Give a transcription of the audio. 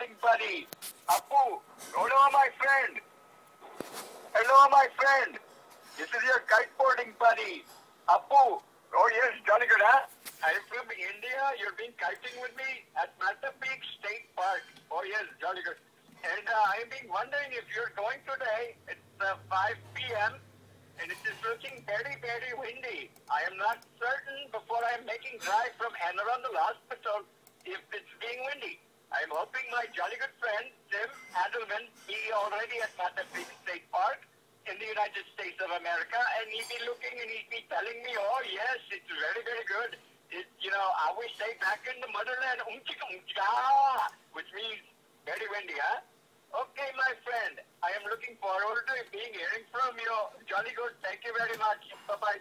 Buddy, Appu. Hello, my friend. Hello, my friend. This is your kiteboarding buddy, Appu. Oh yes, jolly good, huh? I'm from India. You're been kiting with me at Matapeake State Park. Oh yes, jolly good. And uh, I've been wondering if you're going today. It's uh, 5 p.m. and it is looking very, very windy. I am not certain before I'm making drive from Enron, the last episode, if it's being windy. I'm my jolly good friend, Tim Adelman, be already at Matapeake State Park in the United States of America, and he'd be looking and he'd be telling me, oh yes, it's very, very good. It, you know, I wish they back in the motherland, umchika umchika, which means very windy, huh? Okay, my friend, I am looking forward to being hearing from you. Jolly good. Thank you very much. Bye-bye.